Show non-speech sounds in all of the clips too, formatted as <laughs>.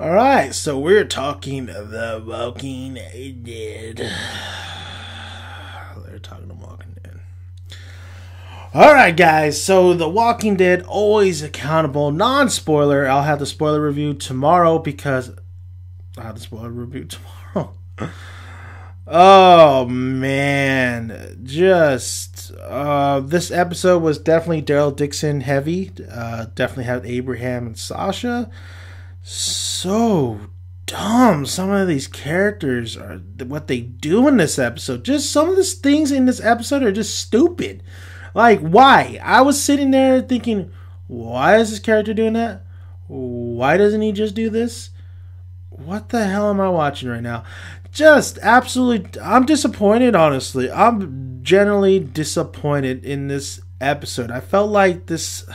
All right, so we're talking The Walking Dead. They're talking The Walking Dead. All right, guys. So The Walking Dead always accountable, non-spoiler. I'll have the spoiler review tomorrow because I have the spoiler review <laughs> tomorrow. oh man, just uh, this episode was definitely Daryl Dixon heavy. Uh, definitely had Abraham and Sasha so dumb. Some of these characters are what they do in this episode. Just some of the things in this episode are just stupid. Like why? I was sitting there thinking, why is this character doing that? Why doesn't he just do this? What the hell am I watching right now? Just absolutely I'm disappointed honestly. I'm generally disappointed in this episode. I felt like this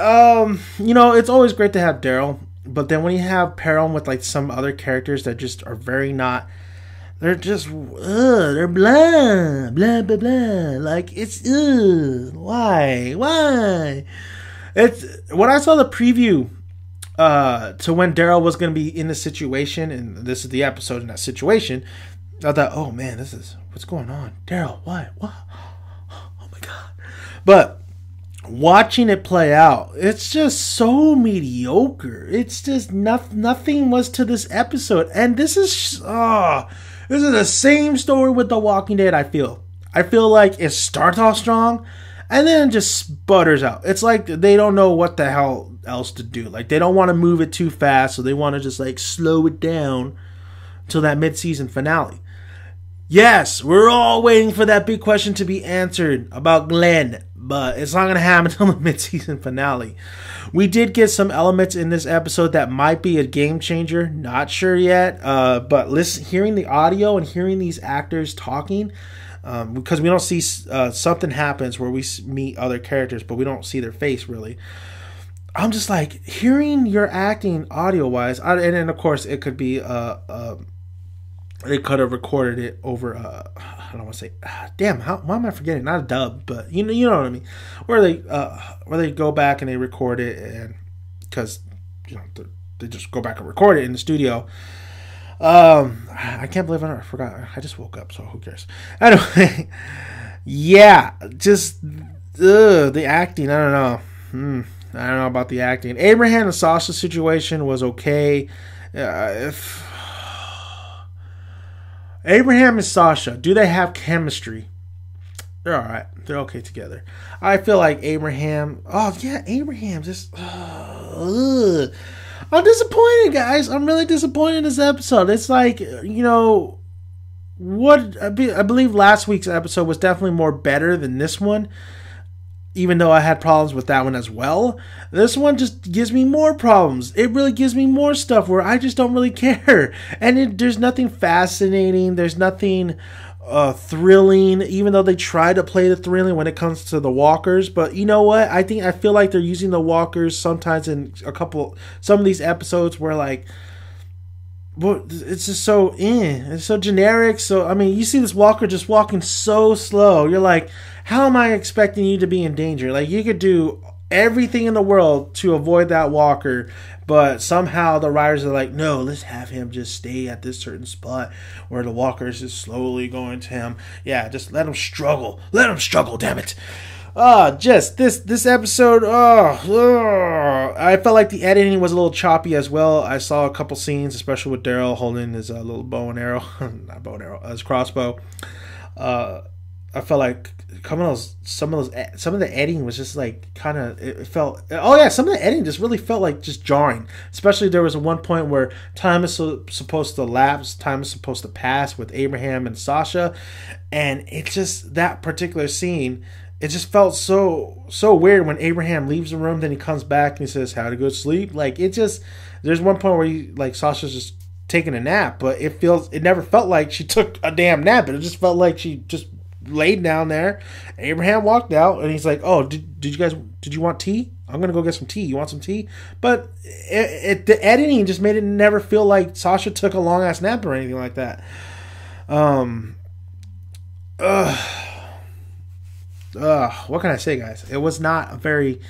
um, you know, it's always great to have Daryl, but then when you have him with like some other characters that just are very not, they're just uh, they're blah blah blah blah. Like it's ugh, why why? It's when I saw the preview uh to when Daryl was gonna be in the situation, and this is the episode in that situation. I thought, oh man, this is what's going on, Daryl. Why? What? <gasps> Oh my god! But watching it play out, it's just so mediocre. It's just nothing. Nothing was to this episode, and this is oh, this is the same story with The Walking Dead. I feel. I feel like it starts off strong, and then just sputters out. It's like they don't know what the hell else to do. Like they don't want to move it too fast, so they want to just like slow it down till that mid-season finale. Yes, we're all waiting for that big question to be answered about Glenn but it's not going to happen <laughs> until the midseason finale. We did get some elements in this episode that might be a game changer. Not sure yet, uh, but listen, hearing the audio and hearing these actors talking, um, because we don't see uh, something happens where we meet other characters, but we don't see their face really. I'm just like hearing your acting audio wise, and of course it could be uh, uh they could have recorded it over uh I don't want to say damn how why am I forgetting? Not a dub but you know you know what I mean. Where they uh where they go back and they record it and because you know they just go back and record it in the studio. Um I can't believe I forgot I just woke up so who cares? <laughs> Anyway yeah just ugh, the acting I don't know. Hmm, I don't know about the acting. Abraham and Sasha situation was okay. Uh, if Abraham and Sasha, do they have chemistry? They're all right. They're okay together. I feel like Abraham. Oh yeah, Abraham. Just. Uh, I'm disappointed, guys. I'm really disappointed in this episode. It's like you know, what I, be, I believe last week's episode was definitely more better than this one even though I had problems with that one as well. This one just gives me more problems. It really gives me more stuff where I just don't really <laughs> care. And it, there's nothing fascinating. There's nothing uh, thrilling, even though they try to play the thrilling when it comes to the walkers. But you know what? I think I feel like they're using the walkers sometimes in a couple, some of these episodes where like, but it's just so in, eh, it's so generic. So I mean, you see this walker just walking so slow. You're like, how am I expecting you to be in danger? Like you could do everything in the world to avoid that walker, but somehow the riders are like, no, let's have him just stay at this certain spot where the walker is just slowly going to him. Yeah, just let him struggle. Let him struggle, damn it. Oh, just this this episode. Oh, oh, I felt like the editing was a little choppy as well. I saw a couple scenes, especially with Daryl holding his uh, little bow and arrow, <laughs> not bow and arrow, his crossbow. Uh, I felt like some of those some of those some of the editing was just like kind of it felt oh yeah some of the editing just really felt like just jarring especially there was one point where time is so, supposed to lapse time is supposed to pass with abraham and sasha and it just that particular scene it just felt so so weird when abraham leaves the room then he comes back and he says how to go to sleep like it just there's one point where he like sasha's just taking a nap but it feels it never felt like she took a damn nap it just felt like she just laid down there. Abraham walked out, and he's like, "Oh, did, did you guys did you want tea? I'm gonna go get some tea. You want some tea?" But it, it, the editing just made it never feel like Sasha took a long ass nap or anything like that. Um. Uh, uh, what can I say, guys? It was not a very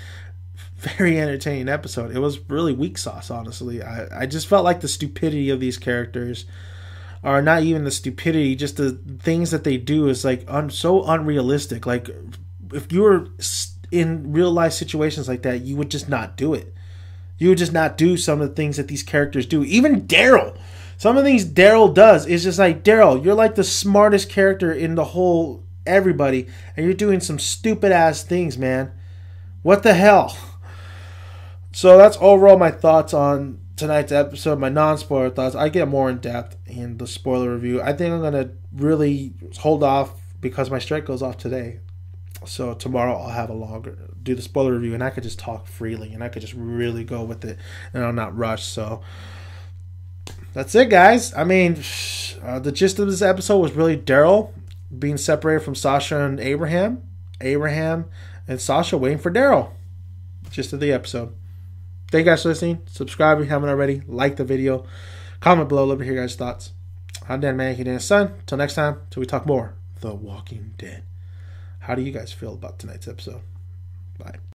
very entertaining episode. It was really weak sauce, honestly. I, I just felt like the stupidity of these characters, or not even the stupidity, just the things that they do is like un, so unrealistic. Like if you were in real life situations like that, you would just not do it. You would just not do some of the things that these characters do. Even Daryl, some of the things Daryl does is just like Daryl. You're like the smartest character in the whole everybody, and you're doing some stupid ass things, man. What the hell? So that's overall my thoughts on tonight's episode, my non spoiler thoughts. I get more in depth in the spoiler review. I think I'm going to really hold off because my strike goes off today. So tomorrow I'll have a longer, do the spoiler review, and I could just talk freely and I could just really go with it and I'll not rush. So that's it, guys. I mean, uh, the gist of this episode was really Daryl being separated from Sasha and Abraham. Abraham and Sasha waiting for Daryl. Just of the episode. Thank you guys for listening. Subscribe if you haven't already. Like the video. Comment below. Love to hear your guys' thoughts. I'm Dan Mankey, Dan's son. Till next time, till we talk more. The Walking Dead. How do you guys feel about tonight's episode? Bye.